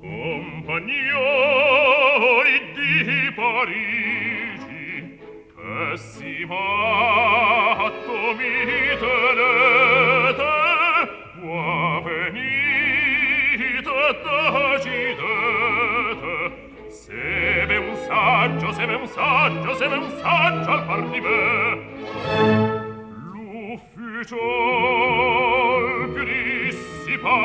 Compagnoli di Parigi, pessimo atto mi tenete, qua venite decidete, se ve un saggio, se ve un saggio, se ve un saggio al par di me. L'ufficio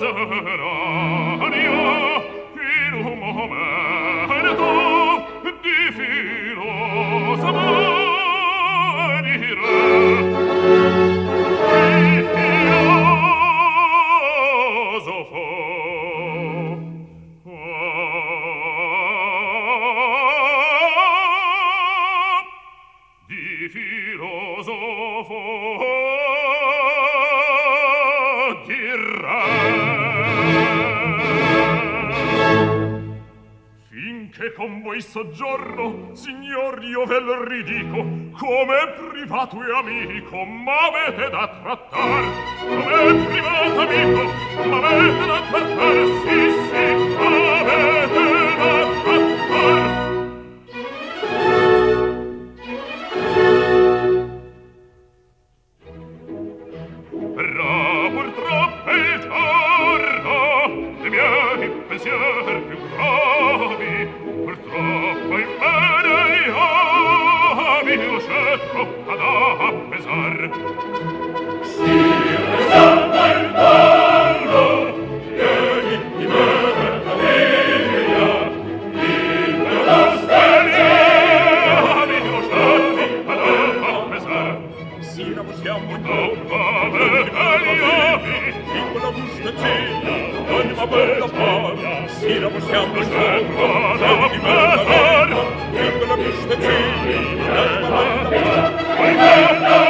casernario in un momento di filosa morire di filosofo. Di filosofo. Re finché con voi soggiorno signor io ve lo ridico come privato e amico m'avete da trattar. Come privato amico Sina possiamo portare Italia in quella busta cella anima bella par Sina possiamo portare Italia in quella busta cella anima bella par